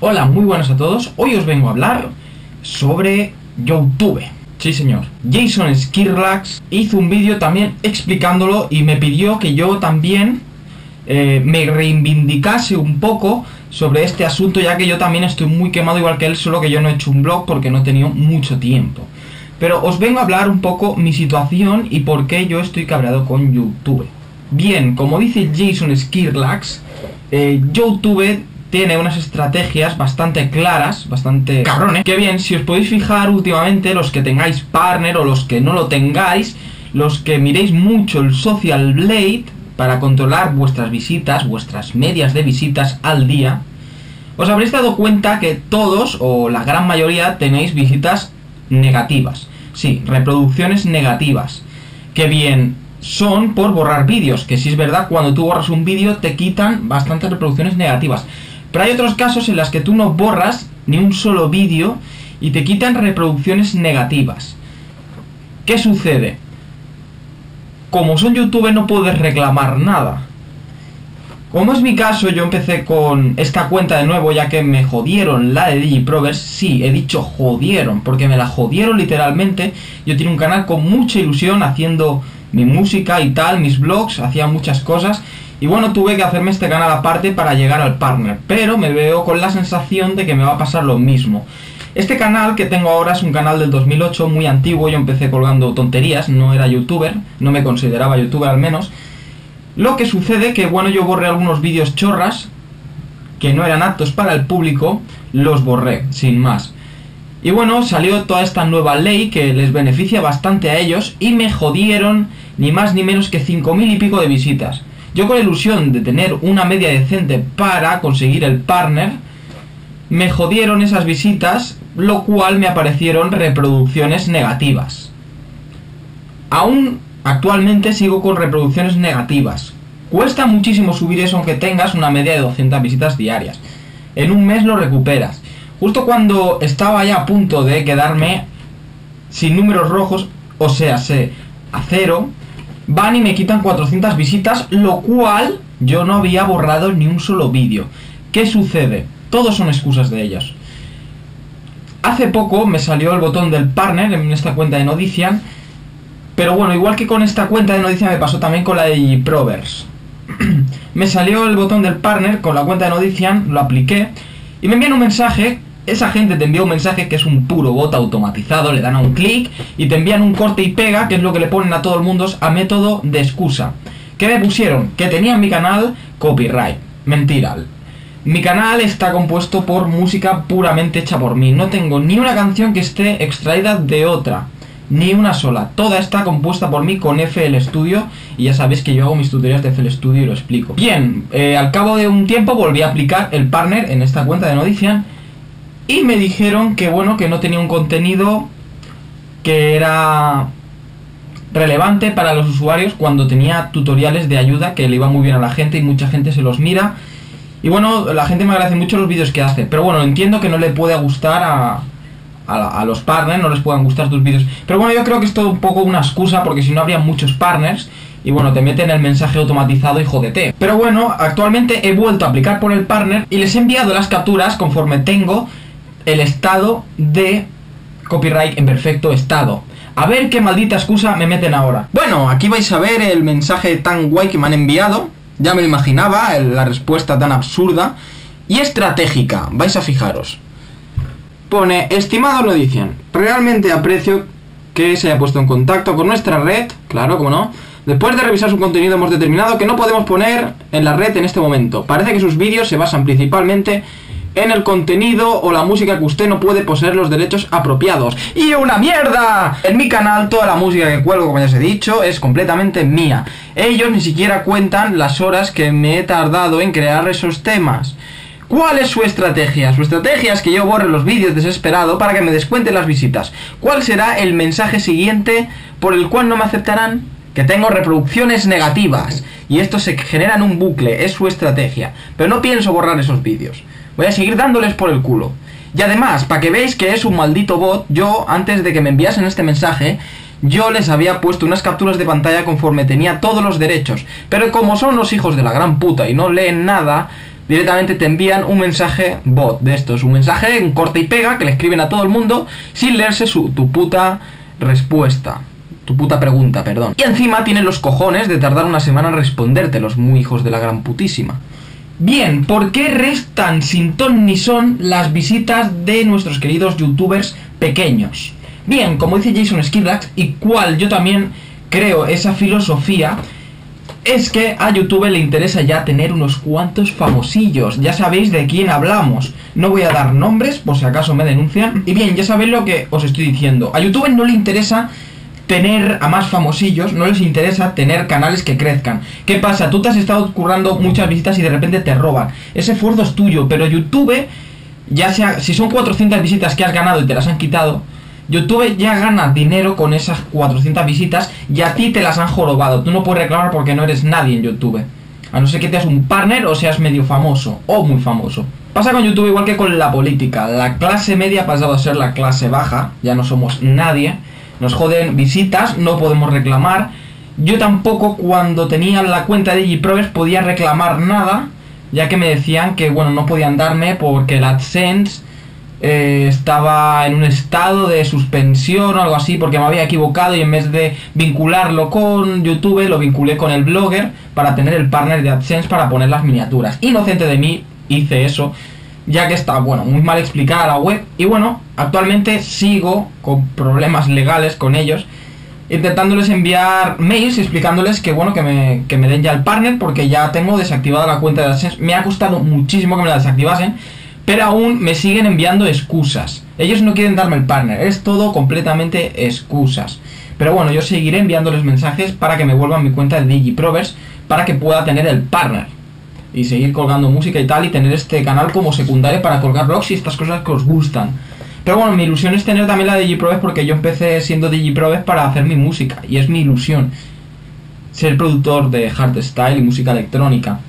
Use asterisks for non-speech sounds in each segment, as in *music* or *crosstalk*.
Hola, muy buenas a todos. Hoy os vengo a hablar sobre YouTube. Sí, señor. Jason Skirlax hizo un vídeo también explicándolo y me pidió que yo también eh, me reivindicase un poco sobre este asunto, ya que yo también estoy muy quemado igual que él, solo que yo no he hecho un blog porque no he tenido mucho tiempo. Pero os vengo a hablar un poco mi situación y por qué yo estoy cabreado con YouTube. Bien, como dice Jason Skirlax, eh, YouTube tiene unas estrategias bastante claras, bastante cabrones. Que bien, si os podéis fijar últimamente, los que tengáis partner o los que no lo tengáis, los que miréis mucho el Social Blade para controlar vuestras visitas, vuestras medias de visitas al día, os habréis dado cuenta que todos o la gran mayoría tenéis visitas negativas. Sí, reproducciones negativas. Que bien, son por borrar vídeos, que si es verdad, cuando tú borras un vídeo te quitan bastantes reproducciones negativas. Pero hay otros casos en los que tú no borras ni un solo vídeo y te quitan reproducciones negativas. ¿Qué sucede? Como son youtubers no puedes reclamar nada. Como es mi caso, yo empecé con esta cuenta de nuevo ya que me jodieron la de DigiProvers. Sí, he dicho jodieron, porque me la jodieron literalmente. Yo tenía un canal con mucha ilusión haciendo mi música y tal, mis vlogs, hacía muchas cosas. Y bueno, tuve que hacerme este canal aparte para llegar al partner, pero me veo con la sensación de que me va a pasar lo mismo. Este canal que tengo ahora es un canal del 2008, muy antiguo, yo empecé colgando tonterías, no era youtuber, no me consideraba youtuber al menos. Lo que sucede que, bueno, yo borré algunos vídeos chorras, que no eran aptos para el público, los borré, sin más. Y bueno, salió toda esta nueva ley que les beneficia bastante a ellos y me jodieron ni más ni menos que 5.000 y pico de visitas. Yo con la ilusión de tener una media decente para conseguir el partner, me jodieron esas visitas, lo cual me aparecieron reproducciones negativas. Aún actualmente sigo con reproducciones negativas. Cuesta muchísimo subir eso aunque tengas una media de 200 visitas diarias. En un mes lo recuperas. Justo cuando estaba ya a punto de quedarme sin números rojos, o sea, se a cero, van y me quitan 400 visitas, lo cual yo no había borrado ni un solo vídeo. ¿Qué sucede? Todos son excusas de ellos. Hace poco me salió el botón del partner en esta cuenta de Nodician, pero bueno, igual que con esta cuenta de Nodician me pasó también con la de Provers. *clears throat* me salió el botón del partner con la cuenta de Nodician, lo apliqué y me envían un mensaje esa gente te envía un mensaje que es un puro bot automatizado, le dan a un clic y te envían un corte y pega, que es lo que le ponen a todo el mundo a método de excusa. ¿Qué me pusieron? Que tenía en mi canal copyright. Mentira. Mi canal está compuesto por música puramente hecha por mí. No tengo ni una canción que esté extraída de otra. Ni una sola. Toda está compuesta por mí con FL Studio. Y ya sabéis que yo hago mis tutoriales de FL Studio y lo explico. Bien, eh, al cabo de un tiempo volví a aplicar el partner en esta cuenta de Nodician y me dijeron que bueno, que no tenía un contenido que era relevante para los usuarios cuando tenía tutoriales de ayuda que le iba muy bien a la gente y mucha gente se los mira. Y bueno, la gente me agradece mucho los vídeos que hace, pero bueno, entiendo que no le puede gustar a, a, los partners, no les puedan gustar tus vídeos. Pero bueno, yo creo que es todo un poco una excusa porque si no habría muchos partners y bueno, te meten el mensaje automatizado y jodete. Pero bueno, actualmente he vuelto a aplicar por el partner y les he enviado las capturas conforme tengo el estado de copyright en perfecto estado. A ver qué maldita excusa me meten ahora. Bueno, aquí vais a ver el mensaje tan guay que me han enviado. Ya me lo imaginaba, la respuesta tan absurda y estratégica. Vais a fijaros. Pone, estimado lo dicen, realmente aprecio que se haya puesto en contacto con nuestra red, claro, como no. Después de revisar su contenido hemos determinado que no podemos poner en la red en este momento. Parece que sus vídeos se basan principalmente en el contenido o la música que usted no puede poseer los derechos apropiados. ¡Y una mierda! En mi canal toda la música que cuelgo, como ya os he dicho, es completamente mía. Ellos ni siquiera cuentan las horas que me he tardado en crear esos temas. ¿Cuál es su estrategia? Su estrategia es que yo borre los vídeos desesperado para que me descuenten las visitas. ¿Cuál será el mensaje siguiente por el cual no me aceptarán? Que tengo reproducciones negativas. Y esto se genera en un bucle, es su estrategia. Pero no pienso borrar esos vídeos. Voy a seguir dándoles por el culo. Y además, para que veáis que es un maldito bot, yo, antes de que me enviasen este mensaje, yo les había puesto unas capturas de pantalla conforme tenía todos los derechos. Pero como son los hijos de la gran puta y no leen nada, directamente te envían un mensaje bot de estos, un mensaje en corte y pega que le escriben a todo el mundo sin leerse su, tu puta respuesta. Tu puta pregunta, perdón. Y encima tienen los cojones de tardar una semana en responderte, los muy hijos de la gran putísima. Bien, ¿por qué restan sin ton ni son las visitas de nuestros queridos youtubers pequeños? Bien, como dice Jason Skidlax, y cual yo también creo esa filosofía, es que a YouTube le interesa ya tener unos cuantos famosillos. Ya sabéis de quién hablamos. No voy a dar nombres por si acaso me denuncian. Y bien, ya sabéis lo que os estoy diciendo. A YouTube no le interesa tener a más famosillos, no les interesa tener canales que crezcan. ¿Qué pasa? Tú te has estado currando muchas visitas y de repente te roban. Ese esfuerzo es tuyo, pero YouTube, ya sea, si son 400 visitas que has ganado y te las han quitado, YouTube ya gana dinero con esas 400 visitas y a ti te las han jorobado. Tú no puedes reclamar porque no eres nadie en YouTube. A no ser que seas un partner o seas medio famoso o muy famoso. Pasa con YouTube igual que con la política. La clase media ha pasado a ser la clase baja. Ya no somos nadie. Nos joden visitas, no podemos reclamar. Yo tampoco cuando tenía la cuenta de DigiProves podía reclamar nada. Ya que me decían que bueno, no podían darme porque la AdSense eh, estaba en un estado de suspensión o algo así porque me había equivocado y en vez de vincularlo con YouTube lo vinculé con el blogger para tener el partner de AdSense para poner las miniaturas. Inocente de mí hice eso ya que está, bueno, muy mal explicada la web y bueno, actualmente sigo con problemas legales con ellos intentándoles enviar mails explicándoles que bueno, que me, que me den ya el partner porque ya tengo desactivada la cuenta de AdSense. Me ha costado muchísimo que me la desactivasen pero aún me siguen enviando excusas. Ellos no quieren darme el partner, es todo completamente excusas. Pero bueno, yo seguiré enviándoles mensajes para que me vuelvan mi cuenta de DigiProvers para que pueda tener el partner. Y seguir colgando música y tal y tener este canal como secundario para colgar blogs y estas cosas que os gustan. Pero bueno, mi ilusión es tener también la de DigiProvers porque yo empecé siendo DigiProvers para hacer mi música. Y es mi ilusión ser productor de hardstyle y música electrónica.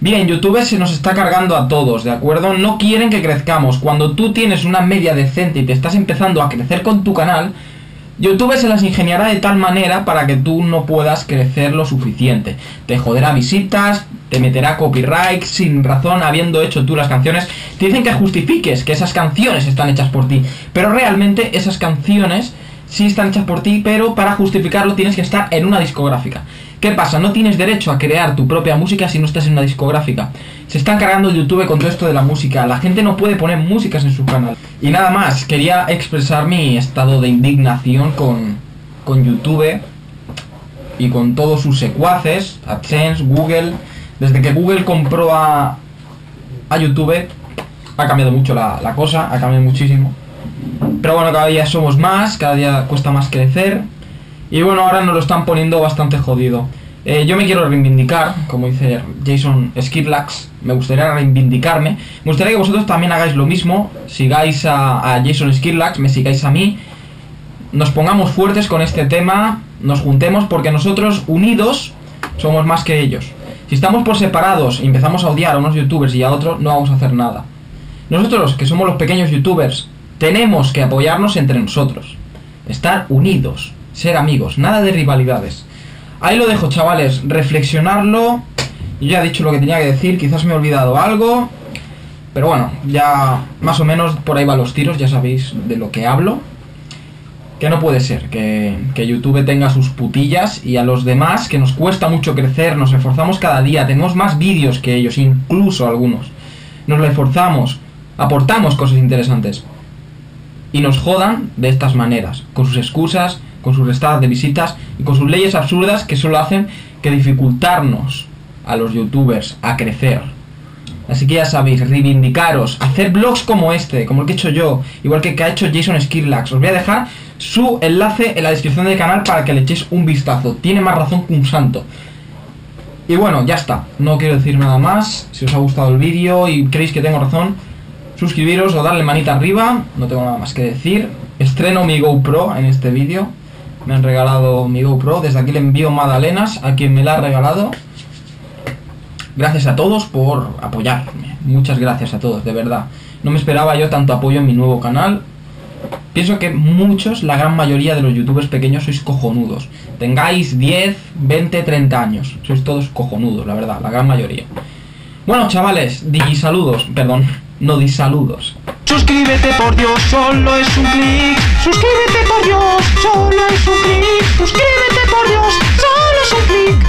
Bien, YouTube se nos está cargando a todos, ¿de acuerdo? No quieren que crezcamos. Cuando tú tienes una media decente y te estás empezando a crecer con tu canal, YouTube se las ingeniará de tal manera para que tú no puedas crecer lo suficiente. Te joderá visitas, te meterá copyright sin razón habiendo hecho tú las canciones. Te dicen que justifiques que esas canciones están hechas por ti, pero realmente esas canciones sí están hechas por ti, pero para justificarlo tienes que estar en una discográfica. ¿Qué pasa? No tienes derecho a crear tu propia música si no estás en una discográfica. Se están cargando YouTube con todo esto de la música. La gente no puede poner músicas en su canal. Y nada más, quería expresar mi estado de indignación con, con YouTube y con todos sus secuaces, AdSense, Google. Desde que Google compró a, a YouTube, ha cambiado mucho la, la cosa, ha cambiado muchísimo. Pero bueno, cada día somos más, cada día cuesta más crecer. Y bueno, ahora nos lo están poniendo bastante jodido. Eh, yo me quiero reivindicar, como dice Jason Skirlax, me gustaría reivindicarme. Me gustaría que vosotros también hagáis lo mismo, sigáis a, Jason Skirlax, me sigáis a mí. Nos pongamos fuertes con este tema, nos juntemos porque nosotros unidos somos más que ellos. Si estamos por separados y empezamos a odiar a unos youtubers y a otros, no vamos a hacer nada. Nosotros, que somos los pequeños youtubers, tenemos que apoyarnos entre nosotros. Estar unidos ser amigos, nada de rivalidades. Ahí lo dejo, chavales, reflexionarlo. Yo ya he dicho lo que tenía que decir, quizás me he olvidado algo. Pero bueno, ya más o menos por ahí van los tiros, ya sabéis de lo que hablo. Que no puede ser que, YouTube tenga sus putillas y a los demás, que nos cuesta mucho crecer, nos esforzamos cada día, tenemos más vídeos que ellos, incluso algunos. Nos lo esforzamos, aportamos cosas interesantes. Y nos jodan de estas maneras, con sus excusas, con sus estadas de visitas y con sus leyes absurdas que solo hacen que dificultarnos a los youtubers a crecer. Así que ya sabéis, reivindicaros, hacer blogs como este, como el que he hecho yo, igual que, que ha hecho Jason Skirlax. Os voy a dejar su enlace en la descripción del canal para que le echéis un vistazo. Tiene más razón que un santo. Y bueno, ya está. No quiero decir nada más. Si os ha gustado el vídeo y creéis que tengo razón, suscribiros o darle manita arriba. No tengo nada más que decir. Estreno mi GoPro en este vídeo me han regalado mi GoPro. Desde aquí le envío magdalenas a quien me la ha regalado. Gracias a todos por apoyarme. Muchas gracias a todos, de verdad. No me esperaba yo tanto apoyo en mi nuevo canal. Pienso que muchos, la gran mayoría de los youtubers pequeños sois cojonudos. Tengáis 10, 20, 30 años. Sois todos cojonudos, la verdad, la gran mayoría. Bueno, chavales, saludos, perdón, no di saludos. Suscríbete por Dios, solo es un clic. Suscríbete por Dios, solo es un clic. Suscríbete por Dios, solo es un clic.